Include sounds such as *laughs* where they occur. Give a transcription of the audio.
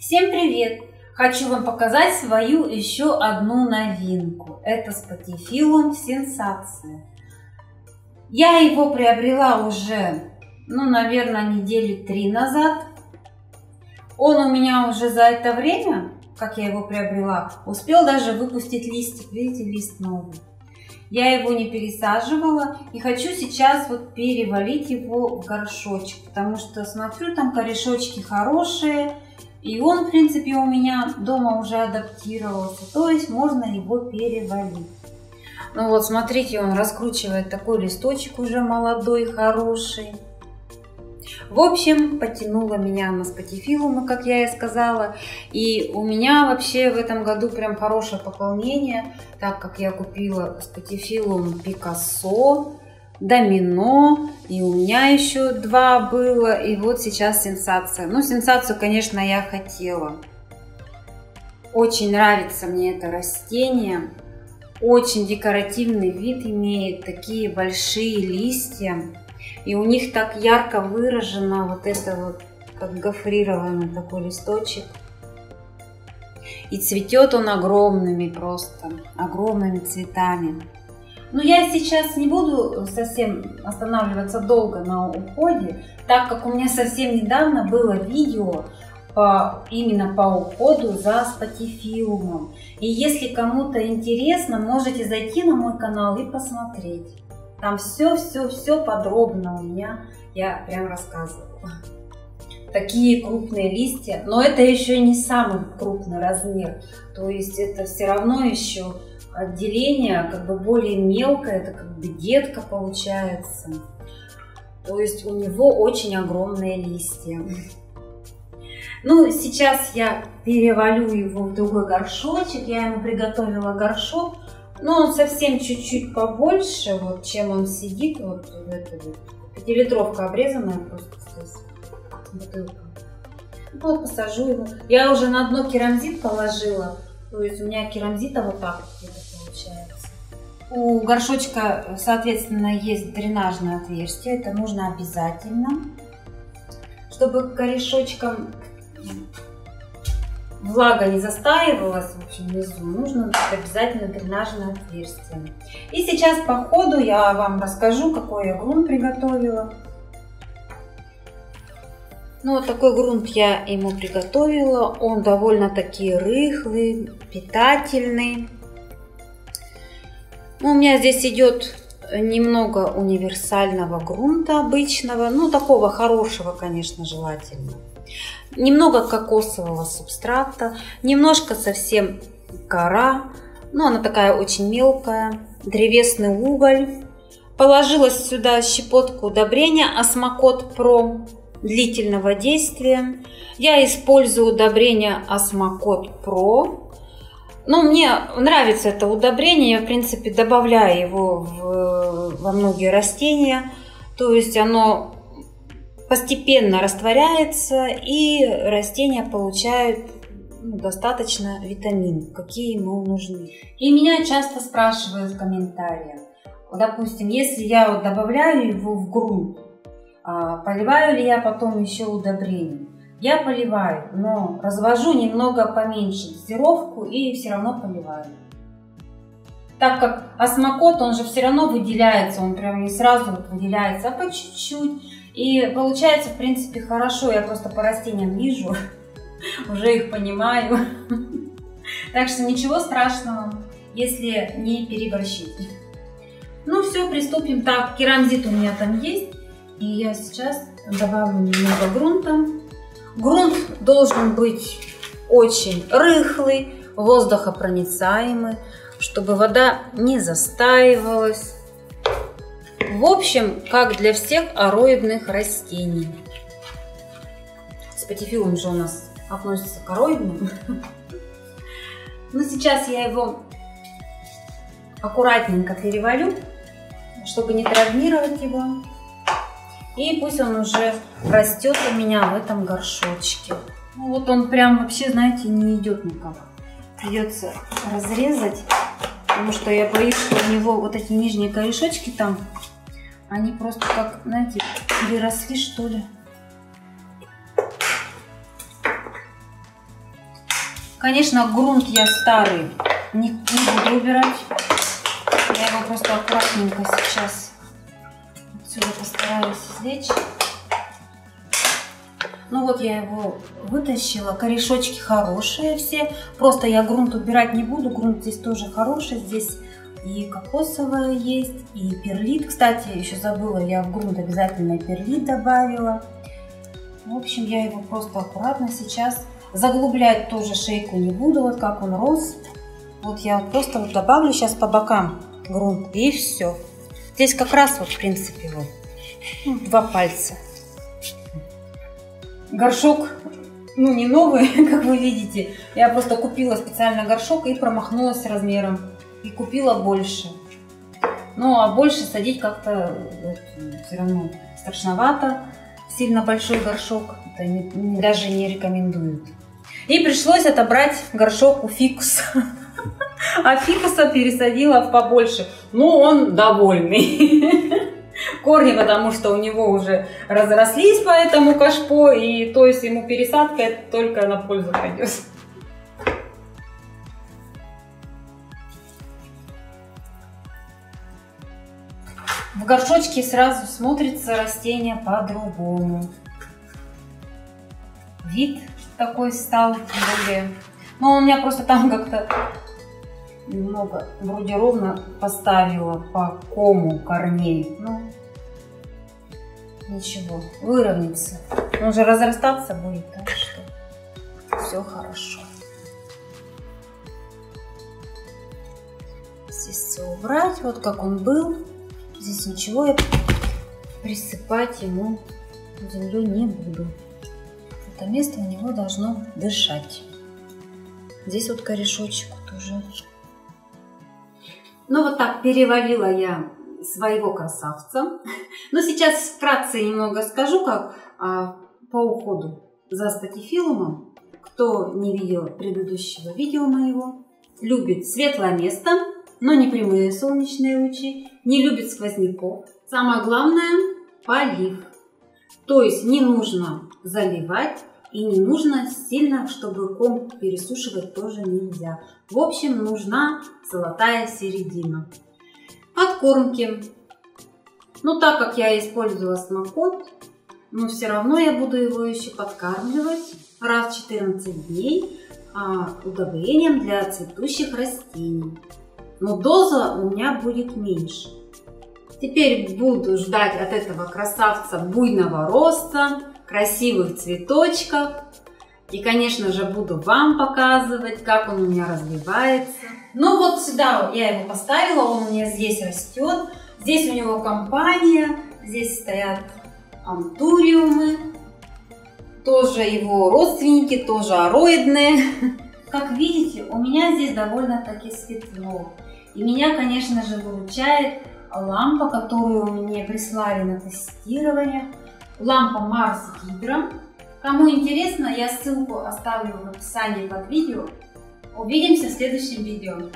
Всем привет! Хочу вам показать свою еще одну новинку. Это спатифилум Сенсация. Я его приобрела уже, ну, наверное, недели три назад. Он у меня уже за это время, как я его приобрела, успел даже выпустить листик. Видите, лист новый. Я его не пересаживала и хочу сейчас вот перевалить его в горшочек, потому что смотрю, там корешочки хорошие, и он, в принципе, у меня дома уже адаптировался, то есть можно его перевалить. Ну вот, смотрите, он раскручивает такой листочек уже молодой, хороший. В общем, потянула меня на спатифилумы, как я и сказала. И у меня вообще в этом году прям хорошее пополнение, так как я купила спатифилум Пикассо, Домино, и у меня еще два было, и вот сейчас сенсация. Ну, сенсацию, конечно, я хотела. Очень нравится мне это растение. Очень декоративный вид имеет, такие большие листья. И у них так ярко выражено вот это вот, как гофрированный такой листочек. И цветет он огромными просто, огромными цветами. Но я сейчас не буду совсем останавливаться долго на уходе, так как у меня совсем недавно было видео по, именно по уходу за спатифилумом. И если кому-то интересно, можете зайти на мой канал и посмотреть. Там все-все-все подробно у меня, я прям рассказывала. Такие крупные листья, но это еще не самый крупный размер. То есть это все равно еще отделение как бы более мелкое, это как бы детка получается. То есть у него очень огромные листья. Ну, сейчас я перевалю его в другой горшочек. Я ему приготовила горшок но он совсем чуть-чуть побольше, вот, чем он сидит. Вот в этой вот. Пятилитровка обрезанная просто здесь. Бутылка. Ну, вот посажу его. Я уже на дно керамзит положила. То есть у меня керамзита вот вот получается. У горшочка, соответственно, есть дренажное отверстие. Это нужно обязательно. Чтобы корешочком влага не застаивалась в общем, внизу, нужно обязательно дренажное отверстие. И сейчас по ходу я вам расскажу, какой я грунт приготовила. Ну, вот такой грунт я ему приготовила. Он довольно-таки рыхлый, питательный. Ну, у меня здесь идет немного универсального грунта обычного. Ну, такого хорошего, конечно, желательно немного кокосового субстрата, немножко совсем кора, но она такая очень мелкая, древесный уголь. Положила сюда щепотку удобрения Осмокот Про длительного действия. Я использую удобрение Осмокот Про. Ну, мне нравится это удобрение, я, в принципе, добавляю его в, во многие растения. То есть оно постепенно растворяется, и растения получают ну, достаточно витаминов, какие ему нужны. И меня часто спрашивают в комментариях, допустим, если я вот добавляю его в грунт, а, поливаю ли я потом еще удобрением? Я поливаю, но развожу немного поменьше дозировку и все равно поливаю. Так как осмокот, он же все равно выделяется, он прям не сразу выделяется, а по чуть-чуть. И получается, в принципе, хорошо. Я просто по растениям вижу, *laughs* уже их понимаю. *laughs* Так что ничего страшного, если не переборщить. Ну все, приступим. Так, керамзит у меня там есть. И я сейчас добавлю немного грунта. Грунт должен быть очень рыхлый, воздухопроницаемый, чтобы вода не застаивалась. В общем, как для всех ароидных растений. Спатифилум же у нас относится к ароидным. Но сейчас я его аккуратненько перевалю, чтобы не травмировать его. И пусть он уже растет у меня в этом горшочке. Ну, вот он прям вообще, знаете, не идет никак. Придется разрезать, потому что я боюсь, что у него вот эти нижние корешочки там они просто как, знаете, переросли что ли. Конечно, грунт я старый не, буду убирать. Я его просто аккуратненько сейчас отсюда постараюсь извлечь. Ну вот я его вытащила. Корешочки хорошие все. Просто я грунт убирать не буду. Грунт здесь тоже хороший. Здесь и кокосовая есть, и перлит. Кстати, еще забыла, я в грунт обязательно перлит добавила. В общем, я его просто аккуратно сейчас заглублять тоже шейку не буду, вот как он рос. Вот я просто вот добавлю сейчас по бокам грунт и все. Здесь как раз вот в принципе вот два пальца. Горшок, ну не новый, *laughs* как вы видите. Я просто купила специально горшок и промахнулась размером. И купила больше. Ну а больше садить как-то вот, все равно страшновато сильно большой горшок, это не, даже не рекомендуют. И пришлось отобрать горшок у фикуса. *laughs* А фикуса пересадила в побольше. Ну, он довольный. Корни, потому что у него уже разрослись по этому кашпо, и то есть ему пересадка только на пользу пойдет. В горшочке сразу смотрится растение по-другому. Вид такой стал более... Ну, у меня просто там как-то немного вроде ровно поставила по кому корней. Ну, ничего, выровняется. Он же разрастаться будет, так что все хорошо. Здесь все убрать, вот как он был. Здесь ничего я присыпать ему землю не буду. Это место у него должно дышать. Здесь вот корешочек тоже. Ну вот так перевалила я своего красавца. *laughs* Но сейчас вкратце немного скажу, как а, по уходу за статифилумом. Кто не видел предыдущего видео моего, любит светлое место, но не прямые солнечные лучи, не любит сквозняков. Самое главное – полив. То есть не нужно заливать и не нужно сильно, чтобы ком пересушивать тоже нельзя. В общем, нужна золотая середина. Подкормки. Ну, так как я использовала смокот, но все равно я буду его еще подкармливать раз в 14 дней а, удобрением для цветущих растений но доза у меня будет меньше. Теперь буду ждать от этого красавца буйного роста, красивых цветочков. И, конечно же, буду вам показывать, как он у меня развивается. Ну вот сюда я его поставила, он у меня здесь растет. Здесь у него компания, здесь стоят антуриумы, тоже его родственники, тоже ароидные. Как видите, у меня здесь довольно-таки светло. И меня, конечно же, выручает лампа, которую мне прислали на тестирование. Лампа Mars Hydra. Кому интересно, я ссылку оставлю в описании под видео. Увидимся в следующем видео.